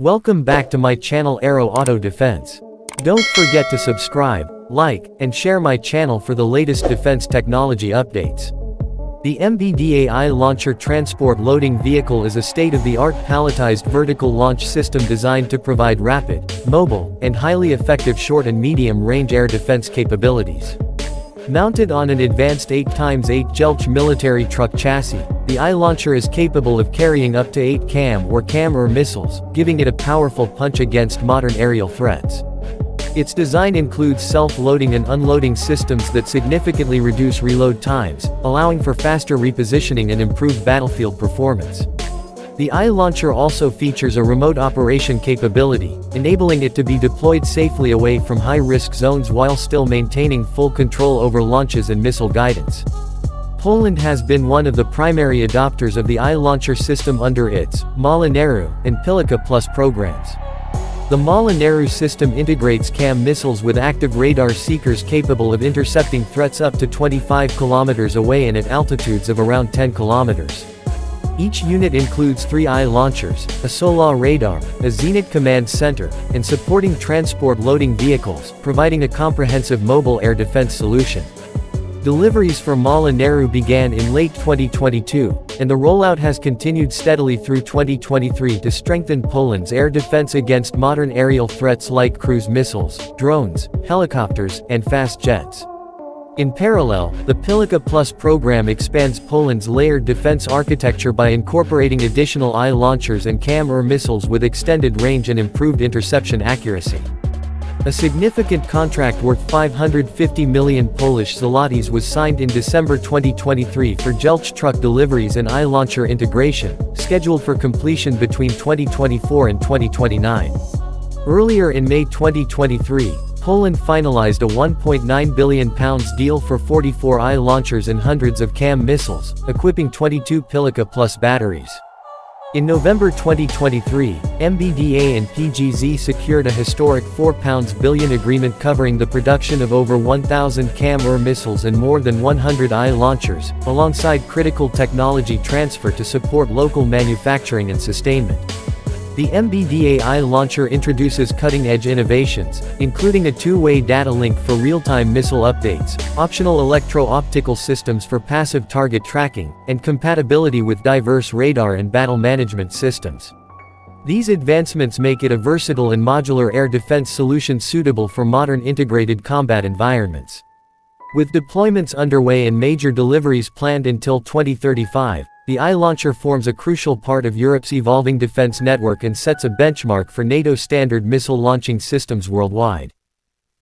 Welcome back to my channel Aero Auto Defense. Don't forget to subscribe, like, and share my channel for the latest defense technology updates. The MBDA Launcher Transport Loading Vehicle is a state-of-the-art palletized vertical launch system designed to provide rapid, mobile, and highly effective short and medium-range air defense capabilities. Mounted on an advanced 8x8 Jelcz military truck chassis, the iLauncher is capable of carrying up to 8 CAMM or CAMM-ER missiles, giving it a powerful punch against modern aerial threats. Its design includes self-loading and unloading systems that significantly reduce reload times, allowing for faster repositioning and improved battlefield performance. The iLauncher also features a remote operation capability, enabling it to be deployed safely away from high-risk zones while still maintaining full control over launches and missile guidance. Poland has been one of the primary adopters of the iLauncher system under its Mała Narew and Pilica Plus programs. The Mała Narew system integrates CAMM missiles with active radar seekers capable of intercepting threats up to 25 kilometers away and at altitudes of around 10 kilometers. Each unit includes three iLaunchers, a SOLA radar, a Zenit command center, and supporting transport loading vehicles, providing a comprehensive mobile air defense solution. Deliveries for Mała Narew began in late 2022, and the rollout has continued steadily through 2023 to strengthen Poland's air defense against modern aerial threats like cruise missiles, drones, helicopters, and fast jets. In parallel, the Pilica Plus program expands Poland's layered defense architecture by incorporating additional iLaunchers and CAMM-ER missiles with extended range and improved interception accuracy. A significant contract worth 550 million Polish zlotys was signed in December 2023 for Jelcz truck deliveries and iLauncher integration, scheduled for completion between 2024 and 2029. Earlier in May 2023, Poland finalized a £1.9 billion deal for 44 iLaunchers and hundreds of CAMM missiles, equipping 22 Pilica Plus batteries. In November 2023, MBDA and PGZ secured a historic £4 billion agreement covering the production of over 1,000 CAMM-ER missiles and more than 100 iLaunchers, alongside critical technology transfer to support local manufacturing and sustainment. The MBDA iLauncher introduces cutting-edge innovations, including a two-way data link for real-time missile updates, optional electro-optical systems for passive target tracking, and compatibility with diverse radar and battle management systems. These advancements make it a versatile and modular air defense solution suitable for modern integrated combat environments. With deployments underway and major deliveries planned until 2035, the iLauncher forms a crucial part of Europe's evolving defense network and sets a benchmark for NATO standard missile launching systems worldwide.